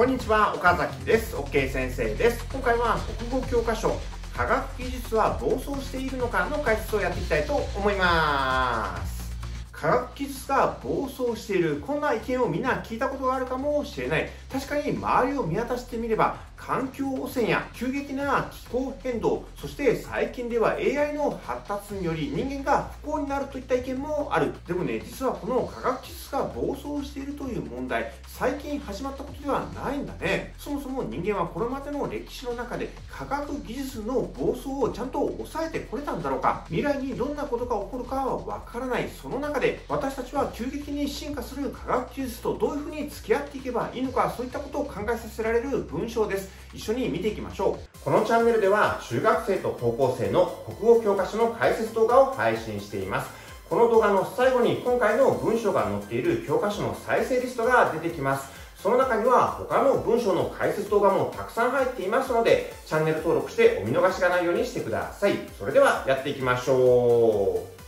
こんにちは岡崎です。OK 先生です。今回は国語教科書科学技術は暴走しているのかの解説をやっていきたいと思います。科学技術が暴走しているこんな意見をみんな聞いたことがあるかもしれない。確かに周りを見渡してみれば環境汚染や急激な気候変動そして最近では AI の発達により人間が不幸になるといった意見もある。でもね実はこの科学技術が暴走しているという問題最近始まったことではないんだね。そもそも人間はこれまでの歴史の中で科学技術の暴走をちゃんと抑えてこれたんだろうか。未来にどんなことが起こるかはわからない。その中で私たちは急激に進化する科学技術とどういうふうに付き合っていけばいいのかそういったことを考えさせられる文章です。一緒に見ていきましょう。このチャンネルでは中学生と高校生の国語教科書の解説動画を配信しています。この動画の最後に今回の文章が載っている教科書の再生リストが出てきます。その中には他の文章の解説動画もたくさん入っていますのでチャンネル登録してお見逃しがないようにしてください。それではやっていきましょう。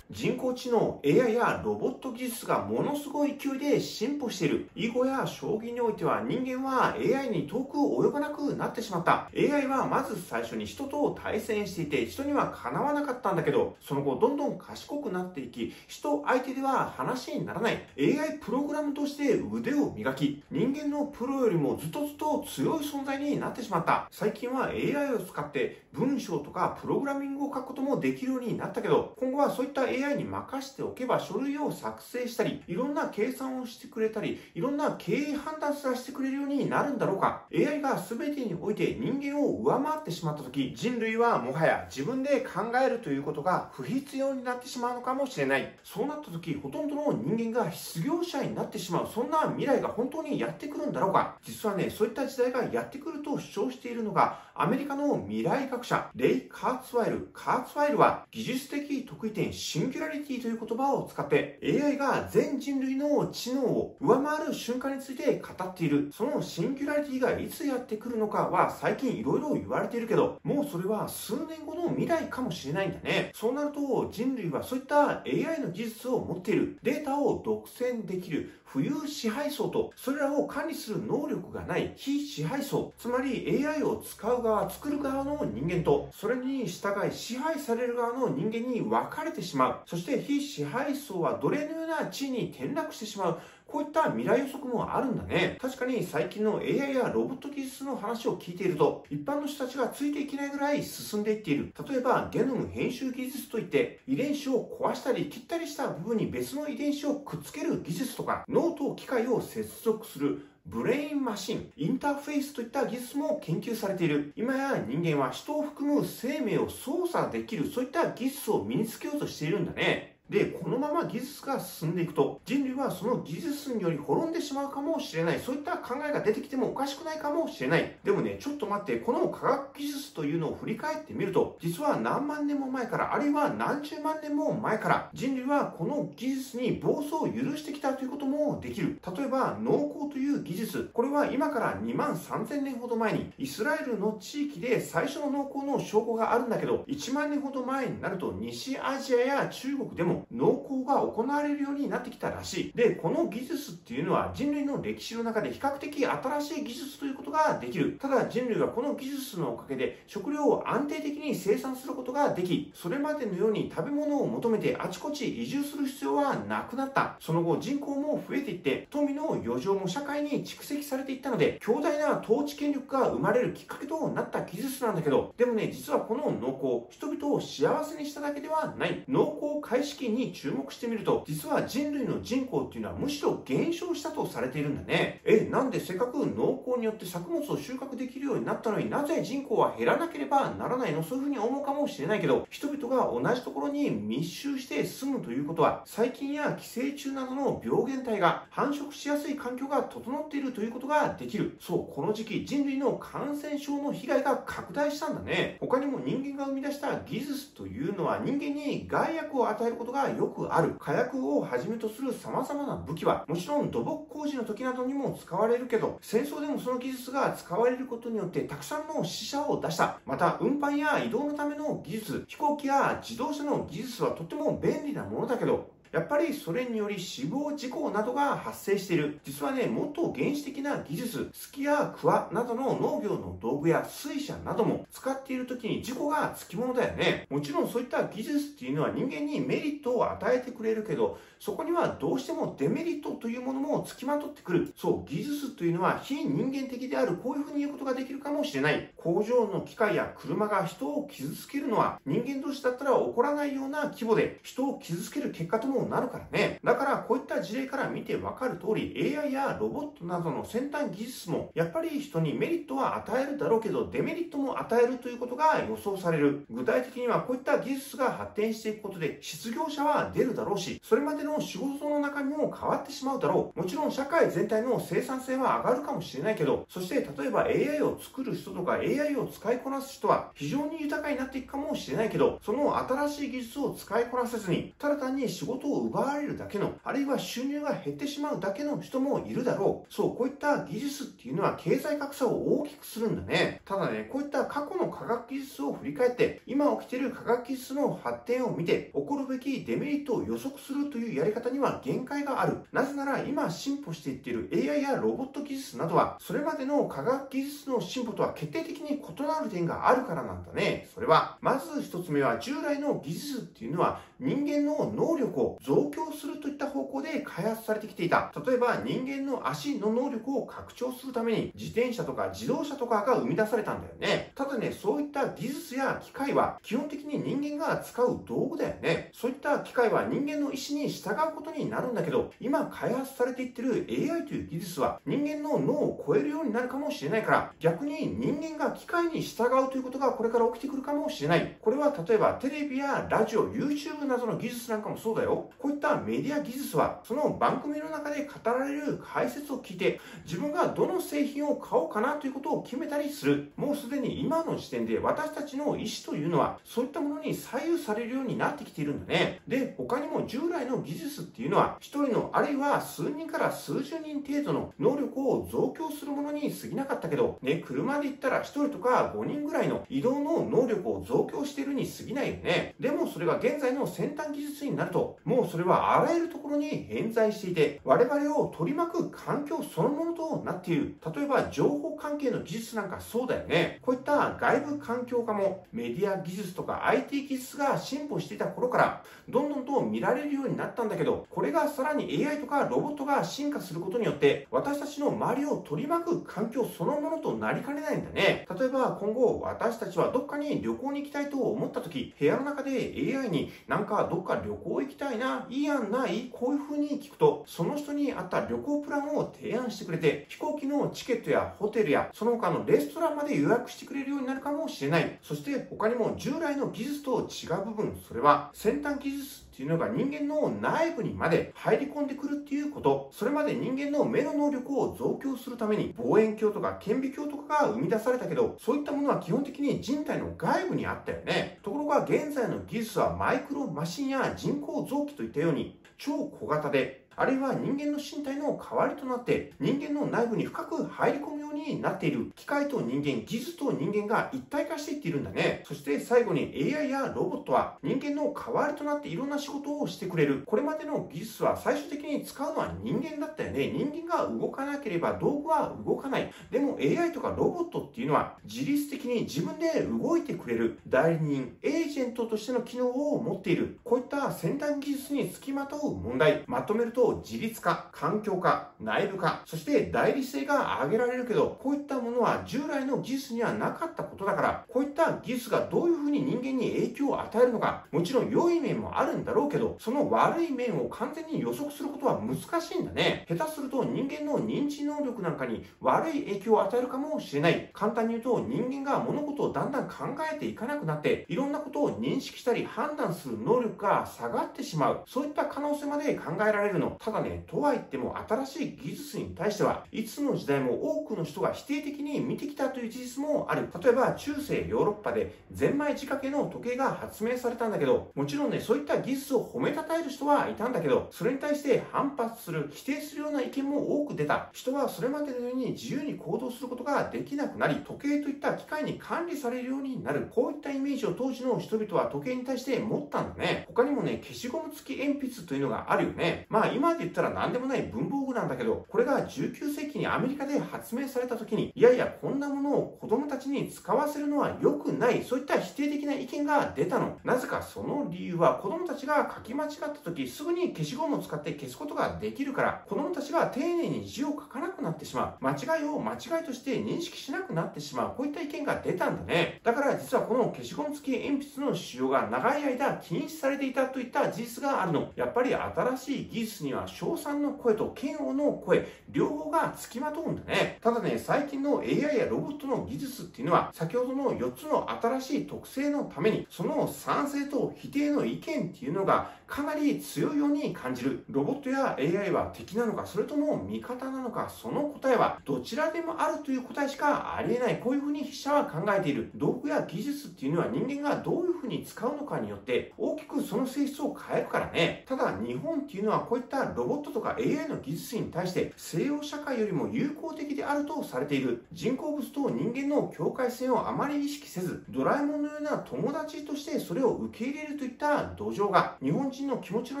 人工知能 AI やロボット技術がものすごい勢いで進歩している。囲碁や将棋においては人間は AI に遠く及ばなくなってしまった。AI はまず最初に人と対戦していて人にはかなわなかったんだけどその後どんどん賢くなっていき人相手では話にならない。AI プログラムとして腕を磨き人間のプロよりもずっとずっと強い存在になってしまった。最近は AI を使って文章とかプログラミングを書くこともできるようになったけど今後はそういった AI AI に任しておけば書類を作成したり、いろんな計算をしてくれたり、いろんな経営判断すらしてくれるようになるんだろうか ?AI が全てにおいて人間を上回ってしまった時、人類はもはや自分で考えるということが不必要になってしまうのかもしれない。そうなった時、ほとんどの人間が失業者になってしまう、そんな未来が本当にやってくるんだろうか実はね、そういった時代がやってくると主張しているのが、アメリカの未来学者、レイ・カーツワイル。カーツワイルは、技術的得意点シンギュラリティという言葉を使って AI が全人類の知能を上回る瞬間について語っている。そのシンギュラリティがいつやってくるのかは最近いろいろ言われているけど、もうそれは数年後の未来かもしれないんだね。そうなると人類はそういった AI の技術を持っている。データを独占できる。浮遊支配層と、それらを管理する能力がない非支配層、つまり AI を使う側、作る側の人間と、それに従い支配される側の人間に分かれてしまう。そして非支配層は奴隷のような地位に転落してしまう。こういった未来予測もあるんだね。確かに最近の AI やロボット技術の話を聞いていると、一般の人たちがついていけないぐらい進んでいっている。例えば、ゲノム編集技術といって、遺伝子を壊したり切ったりした部分に別の遺伝子をくっつける技術とか、脳と機械を接続するブレインマシン、インターフェースといった技術も研究されている。今や人間は人を含む生命を操作できる、そういった技術を身につけようとしているんだね。で、このまま技術が進んでいくと、人類はその技術により滅んでしまうかもしれない。そういった考えが出てきてもおかしくないかもしれない。でもね、ちょっと待って、この科学技術というのを振り返ってみると、実は何万年も前から、あるいは何十万年も前から、人類はこの技術に暴走を許してきたということもできる。例えば、農耕という技術。これは今から2万3000年ほど前に、イスラエルの地域で最初の農耕の証拠があるんだけど、1万年ほど前になると、西アジアや中国でも農耕が行われるようになってきたらしい。で、この技術っていうのは人類の歴史の中で比較的新しい技術ということができる。ただ人類はこの技術のおかげで食料を安定的に生産することができ、それまでのように食べ物を求めてあちこち移住する必要はなくなった。その後人口も増えていって、富の余剰も社会に蓄積されていったので、強大な統治権力が生まれるきっかけとなった技術なんだけど、でもね、実はこの農耕、人々を幸せにしただけではない。農耕開始期に注目してみると、実は人類の人口っていうのはむしろ減少したとされているんだね。え、なんでせっかく農耕によって作物を収穫できるようになったのになぜ人口は減らなければならないの？そういうふうに思うかもしれないけど、人々が同じところに密集して住むということは、細菌や寄生虫などの病原体が繁殖しやすい環境が整っているということができる。そう、この時期人類の感染症の被害が拡大したんだね。他にも人間が生み出した技術というのは人間に害悪を与えることがよくある。火薬をはじめとする様々な武器は、もちろん土木工事の時などにも使われるけど、戦争でもその技術が使われることによってたくさんの死者を出した。また、運搬や移動のための技術、飛行機や自動車の技術はとても便利なものだけど、やっぱりそれにより死亡事故などが発生している。実はね、もっと原始的な技術、スキやクワなどの農業の道具や水車なども使っている時に事故がつきものだよね。もちろんそういった技術っていうのは人間にメリットを与えてくれるけど、そこにはどうしてもデメリットというものも付きまとってくる。そう、技術というのは非人間的である、こういうふうに言うことができるかもしれない。工場の機械や車が人を傷つけるのは人間同士だったら起こらないような規模で人を傷つける結果ともなるからね。だからこういった事例から見てわかる通り AI やロボットなどの先端技術もやっぱり人にメリットは与えるだろうけどデメリットも与えるということが予想される。具体的にはこういった技術が発展していくことで失業者は出るだろうし、それまでの仕事の中身も変わってしまうだろう。もちろん社会全体の生産性は上がるかもしれないけど、そして例えば AI を作る人とか AI を使いこなす人は非常に豊かになっていくかもしれないけど、その新しい技術を使いこなせずに、ただ単に仕事をを奪われるだけの、あるいは収入が減ってしまうだけの人もいるだろう。そう、こういった技術っていうのは経済格差を大きくするんだね。ただね、こういった過去の科学技術を振り返って、今起きている科学技術の発展を見て、起こるべきデメリットを予測するというやり方には限界がある。なぜなら今進歩していっている AI やロボット技術などは、それまでの科学技術の進歩とは決定的に異なる点があるからなんだね。それは、まず一つ目は従来の技術っていうのは人間の能力を増強するといった方向で開発されてきていた。例えば人間の足の能力を拡張するために自転車とか自動車とかが生み出されたんだよね。ただね、そういった技術や機械は基本的に人間が使う道具だよね。そういった機械は人間の意思に従うことになるんだけど、今開発されていってる AI という技術は人間の脳を超えるようになるかもしれないから、逆に人間が機械に従うということがこれから起きてくるかもしれない。これは例えばテレビやラジオ、YouTube などの技術なんかもそうだよ。こういったメディア技術は、その番組の中で語られる解説を聞いて、自分がどの製品を買おうかなということを決めたりする。もうすでに今の時点で私たちの意思というのは、そういったものに左右されるようになってきているんだね。で、他にも従来の技術っていうのは、一人のあるいは数人から数十人程度の能力を増強するものに過ぎなかったけど、ね、車で行ったら一人とか5人ぐらいの移動の能力を増強しているに過ぎないよね。でもそれが現在の先端技術になると、もうそれはあらゆるところに偏在していて、我々を取り巻く環境そのものとなっている。例えば情報関係の技術なんかそうだよね。こういった外部環境化もメディア技術とか IT 技術が進歩していた頃から、どんどんと見られるようになったんだけど、これがさらに AI とかロボットが進化することによって、私たちの周りを取り巻く環境そのものとなりかねないんだね。例えば今後私たちはどっかに旅行に行きたいと思った時、部屋の中で AI になんかどっか旅行行きたいな、いいやんないこういう風に聞くと、その人に合った旅行プランを提案してくれて、飛行機のチケットやホテルやその他のレストランまで予約してくれるようになるかもしれない。そして他にも従来の技術と違う部分、それは先端技術っていうのが人間の内部にまで入り込んでくるっていうこと。それまで人間の目の能力を増強するために望遠鏡とか顕微鏡とかが生み出されたけど、そういったものは基本的に人体の外部にあったよね。ところが現在の技術はマイクロマシンや人工臓器といったように超小型であるいは人間の身体の代わりとなって人間の内部に深く入り込むようになっている機械と人間、技術と人間が一体化していっているんだね。そして最後に AI やロボットは人間の代わりとなっていろんな仕事をしてくれる。これまでの技術は最終的に使うのは人間だったよね。人間が動かなければ道具は動かない。でも AI とかロボットっていうのは自律的に自分で動いてくれる代理人、エージェントとしての機能を持っている。こういった先端技術につきまとう問題。まとめると自律化、環境化、内部化、そして代理性が挙げられるけど、こういったものは従来の技術にはなかったことだから、こういった技術がどういうふうに人間に影響を与えるのか、もちろん良い面もあるんだろうけど、その悪い面を完全に予測することは難しいんだね。下手すると人間の認知能力なんかに悪い影響を与えるかもしれない。簡単に言うと人間が物事をだんだん考えていかなくなって、いろんなことを認識したり判断する能力が下がってしまう。そういった可能性まで考えられるの。ただね、とは言っても新しい技術に対しては、いつの時代も多くの人が否定的に見てきたという事実もある。例えば、中世ヨーロッパでゼンマイ仕掛けの時計が発明されたんだけど、もちろんね、そういった技術を褒めたたえる人はいたんだけど、それに対して反発する、否定するような意見も多く出た。人はそれまでのように自由に行動することができなくなり、時計といった機械に管理されるようになる。こういったイメージを当時の人々は時計に対して持ったんだね。他にもね、消しゴム付き鉛筆というのがあるよね。まあ今で言ったら何でもない文房具なんだけど、これが19世紀にアメリカで発明された時に、いやいやこんなものを子供たちに使わせるのは良くない、そういった否定的な意見が出たの。なぜかその理由は子供たちが書き間違った時、すぐに消しゴムを使って消すことができるから、子供たちが丁寧に字を書かなくなってしまう。間違いを間違いとして認識しなくなってしまう。こういった意見が出たんだね。だから実はこの消しゴム付き鉛筆の使用が長い間禁止されていたといった事実があるの。やっぱり新しい技術にには称賛の声と嫌悪の声、両方が付きまとうんだね。ただね、最近の AI やロボットの技術っていうのは、先ほどの4つの新しい特性のために、その賛成と否定の意見っていうのがかなり強いように感じる。ロボットや AI は敵なのか、それとも味方なのか、その答えはどちらでもあるという答えしかありえない。こういうふうに筆者は考えている。道具や技術っていうのは人間がどういうふうに使うのかによって大きくその性質を変えるからね。ただ日本っていうのはこういったロボットとか AI の技術に対して西洋社会よりも友好的であるとされている。人工物と人間の境界線をあまり意識せず、ドラえもんのような友達としてそれを受け入れるといった土壌が日本人の気持ちの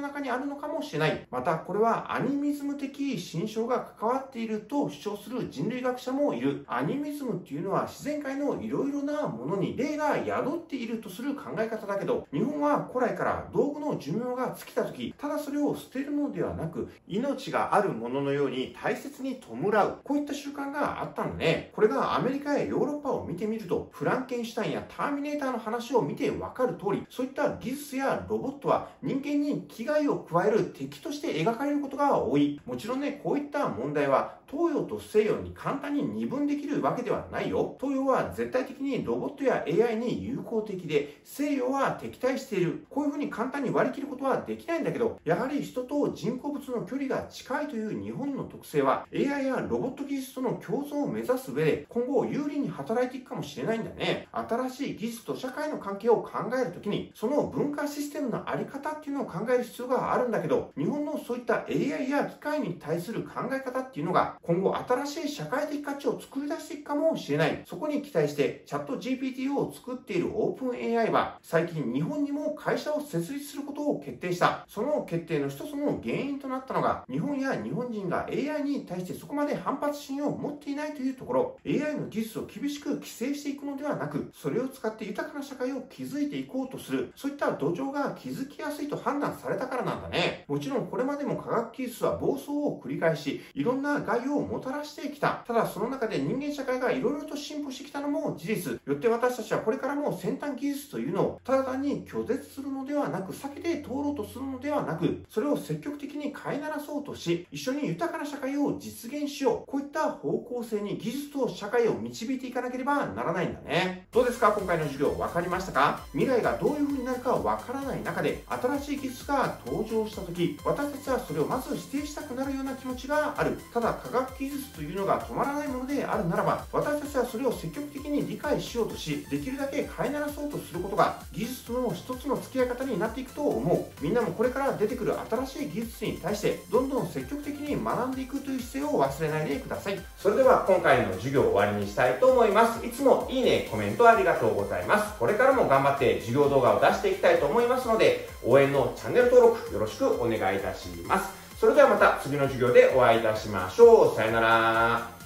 中にあるのかもしれない。また、これはアニミズム的心象が関わっていると主張する人類学者もいる。アニミズムっていうのは自然界のいろいろなものに霊が宿っているとする考え方だけど、日本は古来から道具の寿命が尽きた時、ただそれを捨てるのではなく、命があるもののように大切に弔う。こういった習慣があったんだね。これがアメリカやヨーロッパを見てみると、フランケンシュタインやターミネーターの話を見てわかる通り、そういった技術やロボットは人間に危害を加える敵として描かれることが多い。もちろんね、こういった問題は東洋と西洋に簡単に二分できるわけではないよ。東洋は絶対的にロボットや AI に友好的で、西洋は敵対している。こういうふうに簡単に割り切ることはできないんだけど、やはり人と人工物の距離が近いという日本の特性は、AI やロボット技術との共存を目指す上で、今後有利に働いていくかもしれないんだね。新しい技術と社会の関係を考えるときに、その文化システムのあり方っていうのを考える必要があるんだけど、日本のそういった AI や機械に対する考え方っていうのが、今後新しい社会的価値を作り出していくかもしれない。そこに期待してチャット GPT を作っているオープン AI は最近日本にも会社を設立することを決定した。その決定の一つの原因となったのが日本や日本人が AI に対してそこまで反発心を持っていないというところ AI の技術を厳しく規制していくのではなくそれを使って豊かな社会を築いていこうとするそういった土壌が築きやすいと判断されたからなんだね。もちろんこれまでも科学技術は暴走を繰り返しいろんな害をもたらしてきた。ただその中で人間社会がいろいろと進歩してきたのも事実。よって私たちはこれからも先端技術というのをただ単に拒絶するのではなく、避けて通ろうとするのではなく、それを積極的に飼いならそうとし、一緒に豊かな社会を実現しよう。こういった方向性に技術と社会を導いていかなければならないんだね。どうですか？今回の授業分かりましたか？未来がどういう風になるか分からない中で、新しい技術が登場した時、私たちはそれをまず否定したくなるような気持ちがある。ただ科学技術というのが止まらないものであるならば、私たちはそれを積極的に理解しようとし、できるだけ飼いならそうとすることが、技術の一つの付き合い方になっていくと思う。みんなもこれから出てくる新しい技術に対して、どんどん積極的に学んでいくという姿勢を忘れないでください。それでは今回の授業を終わりにしたいと思います。いつもいいね、コメントありがとうございます。これからも頑張って授業動画を出していきたいと思いますので、応援のチャンネル登録よろしくお願いいたします。それではまた次の授業でお会いいたしましょう。さよなら。